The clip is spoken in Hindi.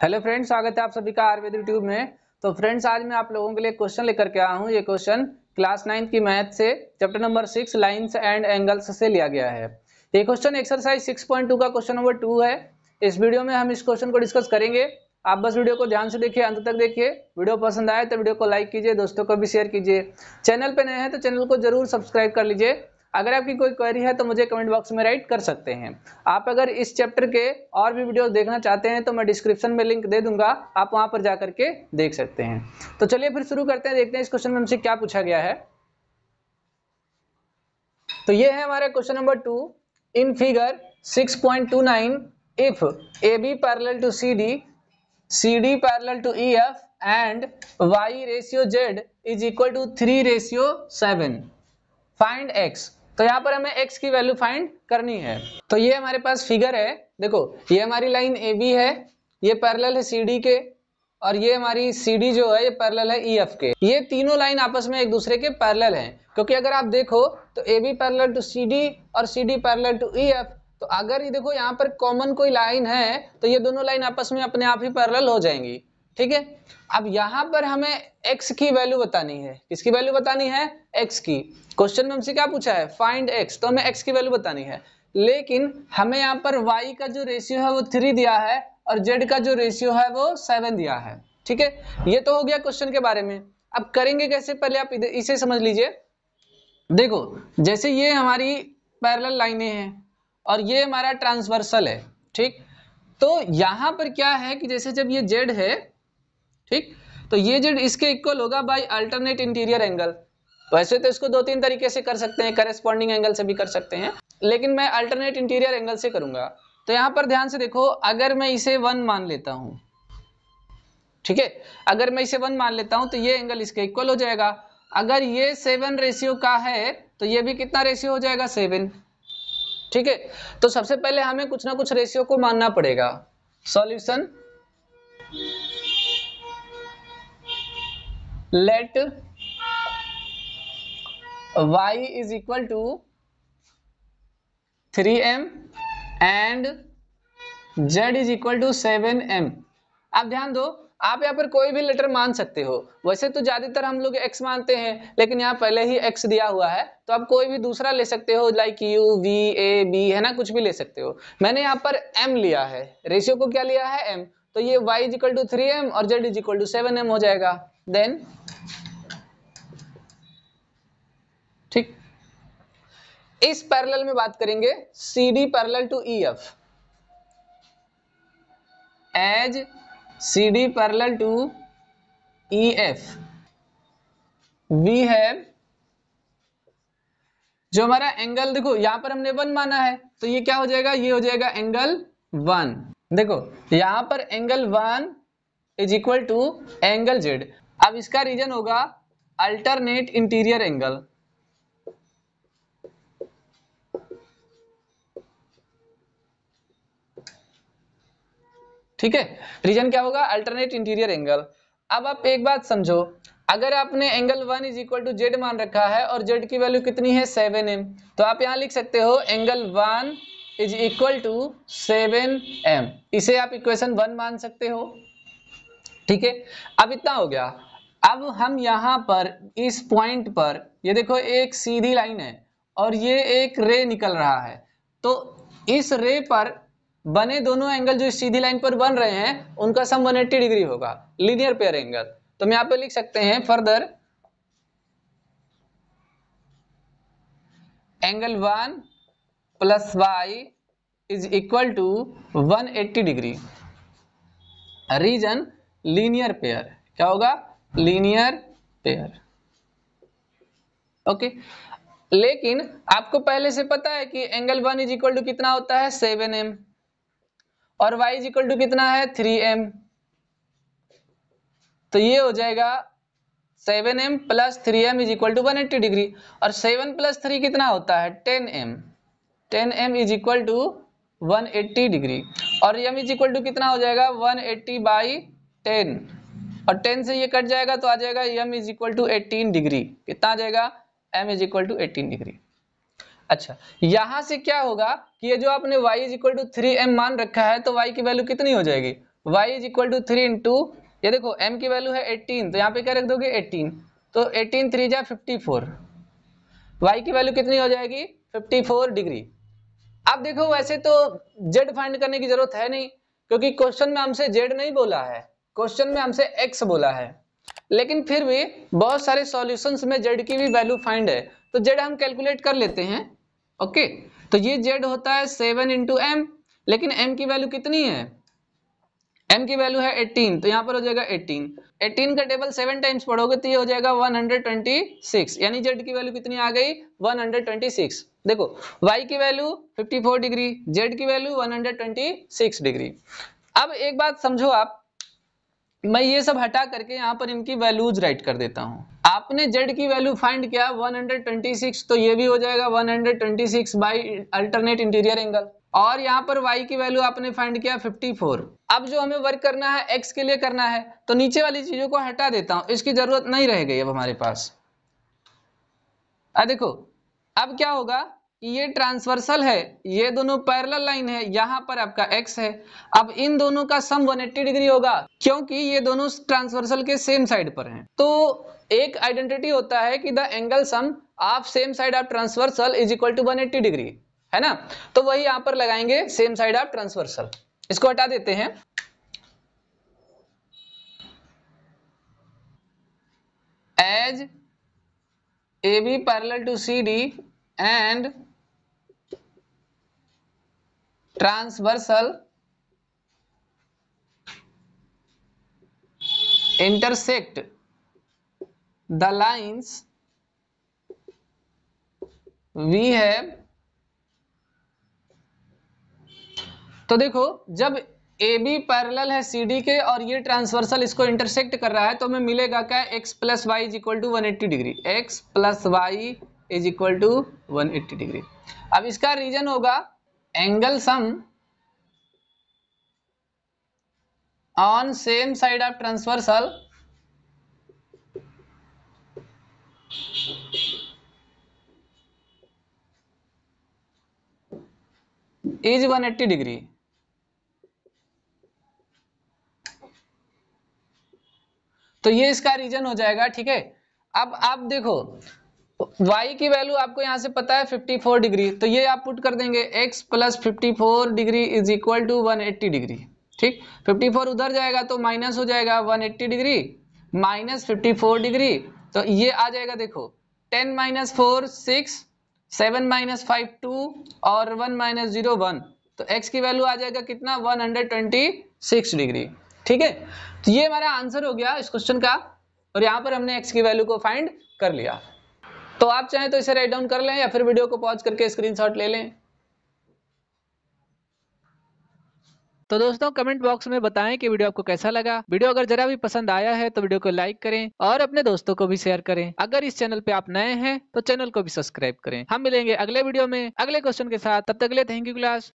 हेलो फ्रेंड्स, स्वागत है आप सभी का आयुर्वेद यूट्यूब में। तो फ्रेंड्स, आज मैं आप लोगों के लिए क्वेश्चन लेकर के आया हूँ। ये क्वेश्चन क्लास नाइन्थ की मैथ से chapter number six lines and angles से लिया गया है। ये question exercise six point two का क्वेश्चन नंबर टू है। इस वीडियो में हम इस क्वेश्चन को डिस्कस करेंगे। आप बस वीडियो को ध्यान से देखिए, अंत तक देखिए। वीडियो पसंद आए तो वीडियो को लाइक कीजिए, दोस्तों को भी शेयर कीजिए। चैनल पर नए हैं तो चैनल को ज़रूर सब्सक्राइब कर लीजिए। अगर आपकी कोई क्वेरी है तो मुझे कमेंट बॉक्स में राइट कर सकते हैं। आप अगर इस चैप्टर के और भी वीडियो देखना चाहते हैं तो मैं डिस्क्रिप्शन में लिंक दे दूँगा। आप वहाँ पर जाकर के देख सकते हैं। तो चलिए फिर शुरू करते हैं, देखते हैं इस क्वेश्चन में हमसे क्या पूछा गया है। तो ये है हमारा question number two in figure 6.29 if AB parallel to CD CD parallel to EF and Y ratio Z is equal to 3 ratio 7 find X. तो यहाँ पर हमें x की वैल्यू फाइंड करनी है। तो ये हमारे पास फिगर है। देखो, ये हमारी लाइन ए बी है, ये पैरेलल है सी डी के, और ये हमारी सी डी जो है, ये पैरेलल है ई एफ़ के। ये तीनों लाइन आपस में एक दूसरे के पैरेलल हैं। क्योंकि अगर आप देखो तो A B parallel to C D और C D parallel to E F तो अगर ये देखो, यहाँ पर कॉमन कोई लाइन है तो ये दोनों लाइन आपस में अपने आप ही पैरेलल हो जाएँगी। ठीक है? अब यहाँ पर हमें x की वैल्यू बतानी है। किसकी वैल्यू बतानी है? x की। क्वेश्चन में हमसे क्या पूछा है? फाइंड x तो हमें x की वैल्यू बतानी है। लेकिन हमें यहाँ पर y का जो रेशियो है वो थ्री दिया है और z का जो रेशियो है वो सेवन दिया है। ठीक है? ये तो हो गया क्वेश्चन के बारे में। अब करेंगे कैसे? पहले आप इसे समझ लीजिए। देखो, जैसे ये हमारी पैरेलल लाइनें हैं और ये हमारा ट्रांसवर्सल है, ठीक? तो यहाँ पर क्या है कि जैसे जब ये जेड है ठीक? तो ये जेड इसके इक्वल होगा बाय अल्टरनेट इंटीरियर एंगल वैसे तो इसको दो तीन तरीके से कर सकते हैं करेस्पॉन्डिंग एंगल से भी कर सकते हैं, लेकिन मैं अल्टरनेट इंटीरियर एंगल से करूँगा। तो यहाँ पर ध्यान से देखो, अगर मैं इसे वन मान लेता हूँ, ठीक है? अगर मैं इसे वन मान लेता हूँ तो ये एंगल इसके इक्वल हो जाएगा। अगर ये सेवन रेशियो का है तो ये भी कितना रेशियो हो जाएगा? सेवन ठीक है? तो सबसे पहले हमें कुछ ना कुछ रेशियो को मानना पड़ेगा। Solution let y is equal to 3m and z is equal to 7m आप ध्यान दो, आप यहाँ पर कोई भी लेटर मान सकते हो। वैसे तो ज़्यादातर हम लोग x मानते हैं, लेकिन यहाँ पहले ही x दिया हुआ है तो आप कोई भी दूसरा ले सकते हो like u, v, a, b, है ना, कुछ भी ले सकते हो। मैंने यहाँ पर m लिया है। रेशियो को क्या लिया है? M तो ये y is equal to three M और z is equal to seven M हो जाएगा। देन ठीक। इस पैरेलल में बात करेंगे। C D parallel to E F as C D parallel to E F we है जो हमारा एंगल देखो, यहाँ पर हमने वन माना है तो ये क्या हो जाएगा? ये हो जाएगा एंगल वन देखो, यहाँ पर angle one is equal to angle Z अब इसका रीजन होगा अल्टरनेट इंटीरियर एंगल ठीक है? रीजन क्या होगा? अल्टरनेट इंटीरियर एंगल अब आप एक बात समझो, अगर आपने angle one is equal to Z मान रखा है और जेड की वैल्यू कितनी है? सेवन एम तो आप यहाँ लिख सकते हो angle one is equal to seven M इसे आप इक्वेशन वन मान सकते हो। ठीक है? अब इतना हो गया। अब हम यहाँ पर, इस पॉइंट पर, ये देखो, एक सीधी लाइन है और ये एक रे निकल रहा है। तो इस रे पर बने दोनों एंगल जो सीधी लाइन पर बन रहे हैं, उनका सम 180 डिग्री होगा। लीनियर पेयर एंगल तो हम यहाँ पे लिख सकते हैं further angle one plus Y is equal to 180 degree reason linear pair. क्या होगा? Linear pair. ओके। लेकिन आपको पहले से पता है कि angle one is equal to कितना होता है? सेवन एम और y इज़ इक्वल टू कितना है? थ्री एम तो ये हो जाएगा seven M plus three M is equal to one eighty degree और सेवन प्लस थ्री कितना होता है? Ten M ten M is equal to one eighty degree और एम इज़ इक्वल टू कितना हो जाएगा? One eighty by ten. और टेन से ये कट जाएगा तो आ जाएगा M is equal to eighteen degree कितना आ जाएगा? M is equal to eighteen degree अच्छा यहाँ से क्या होगा कि ये जो आपने y is equal to three M मान रखा है तो y की वैल्यू कितनी हो जाएगी? y is equal to three into ये देखो, m की वैल्यू है 18 तो यहाँ पे क्या रख दोगे? 18 तो 18 थ्री जा 54 y की वैल्यू कितनी हो जाएगी? 54 डिग्री अब देखो, वैसे तो z फाइंड करने की ज़रूरत है नहीं, क्योंकि क्वेश्चन में हमसे z नहीं बोला है। क्वेश्चन में हमसे x बोला है। लेकिन फिर भी बहुत सारे सॉल्यूशंस में जेड की भी वैल्यू फाइंड है। तो z हम कैलकुलेट कर लेते हैं। ओके तो ये z होता है सेवन इंटू एम लेकिन m की वैल्यू कितनी है? M की वैल्यू है 18 तो यहाँ पर हो जाएगा 18 18 का टेबल सेवन टाइम्स पढ़ोगे तो ये हो जाएगा 126 यानी z की वैल्यू कितनी आ गई? 126 देखो वाई की वैल्यू 54 डिग्री जेड की वैल्यू 126 डिग्री अब एक बात समझो आप। मैं ये सब हटा करके यहाँ पर इनकी वैल्यूज़ राइट कर देता हूँ। आपने जेड की वैल्यू फाइंड किया 126 तो ये भी हो जाएगा 126 बाई अल्टरनेट इंटीरियर एंगल और यहाँ पर y की वैल्यू आपने फाइंड किया 54 अब जो हमें वर्क करना है, x के लिए करना है तो नीचे वाली चीज़ों को हटा देता हूँ। इसकी ज़रूरत नहीं रह गई अब हमारे पास। अब देखो, अब क्या होगा? ये ट्रांसवर्सल है, ये दोनों पैरेलल लाइन है, यहाँ पर आपका एक्स है। अब इन दोनों का सम 180 डिग्री होगा, क्योंकि ये दोनों ट्रांसवर्सल के सेम साइड पर हैं। तो एक आइडेंटिटी होता है कि the angle sum of same side of transversal is equal to 180 degree, है ना? तो वही यहाँ पर लगाएँगे सेम साइड ऑफ़ ट्रांसवर्सल इसको हटा देते हैं। As A B parallel to C D and transversal intersect the lines we have. तो देखो, जब ए बी पैरल है सी डी के और ये ट्रांसवर्सल इसको इंटरसेक्ट कर रहा है तो हमें मिलेगा क्या? X plus Y is equal to one eighty degree X plus Y is equal to one eighty degree अब इसका रीजन होगा angle sum on same side of transversal is 180 degree तो ये इसका रीजन हो जाएगा, ठीक है? अब आप देखो y की वैल्यू आपको यहाँ से पता है 54 डिग्री तो ये आप पुट कर देंगे, x plus fifty degree is equal to 180 degree ठीक? 54 उधर जाएगा तो माइनस हो जाएगा 180 डिग्री माइनस फिफ्टी डिग्री तो ये आ जाएगा देखो 10 minus four six seven minus five two और वन माइनस ज़ीरो वन तो x की वैल्यू आ जाएगा कितना? 126 डिग्री ठीक है? तो ये हमारा आंसर हो गया इस क्वेश्चन का, और यहाँ पर हमने x की वैल्यू को फाइंड कर लिया। तो आप चाहें तो इसे राइट डाउन कर लें या फिर वीडियो को पॉज करके स्क्रीनशॉट ले लें। तो दोस्तों कमेंट बॉक्स में बताएँ कि वीडियो आपको कैसा लगा। वीडियो अगर जरा भी पसंद आया है तो वीडियो को लाइक करें और अपने दोस्तों को भी शेयर करें। अगर इस चैनल पे आप नए हैं तो चैनल को भी सब्सक्राइब करें। हम मिलेंगे अगले वीडियो में अगले क्वेश्चन के साथ। तब तक ले थैंक यू क्लास